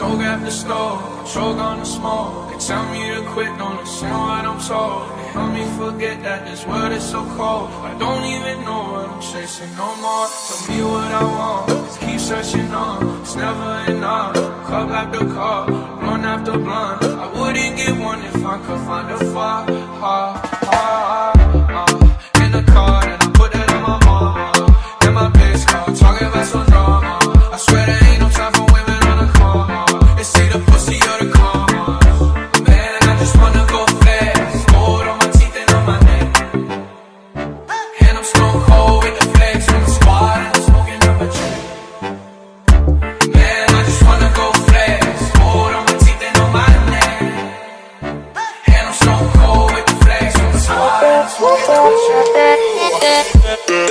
Stove after stove, control gonna smoke. They tell me to quit, don't listen what I'm told. They help me forget that this world is so cold. I don't even know what I'm chasing no more. Tell me what I want, just keep searching on. It's never enough. Cup after cup, blunt after blunt. I wouldn't get one if I could find a far, in the car, and I put that on my mama. In my bitch car, talking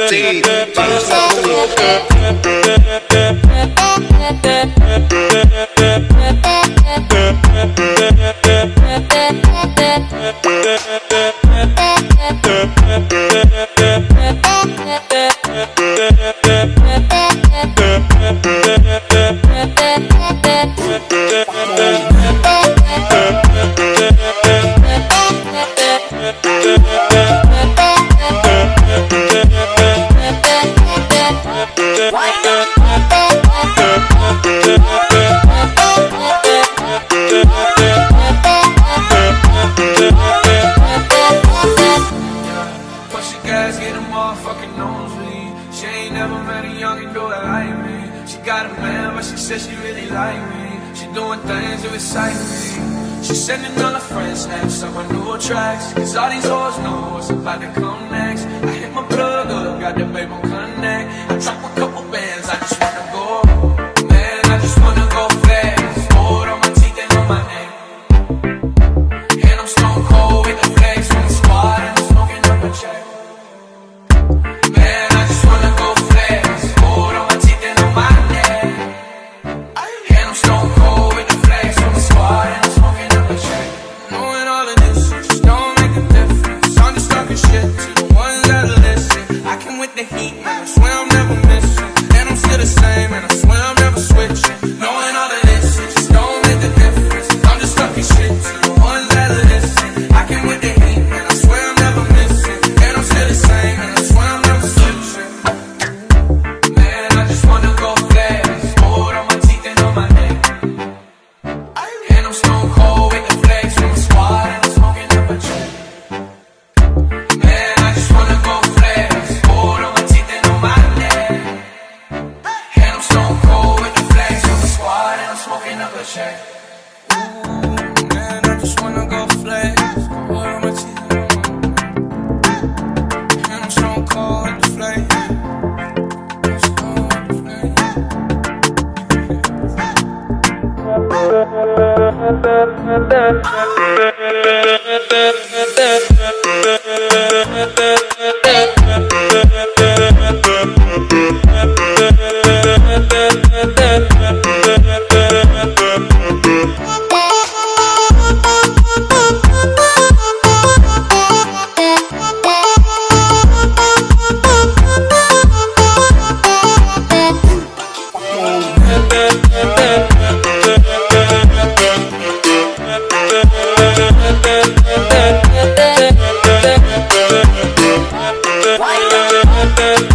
Sí, vamos a uno. Push ain't never met a youngin' girl it like me. She got a man, but she said she really like me. She doing things to excite me. She sending all her friends snaps of her new tracks. Cause all these hoes know what's about to come next. I hit my plug up, got the babe on connect. I drop the heat, man. I swear I'm never missing. And I'm still the same, and I swear I'm never switching. Knowing all of this it just don't make a love.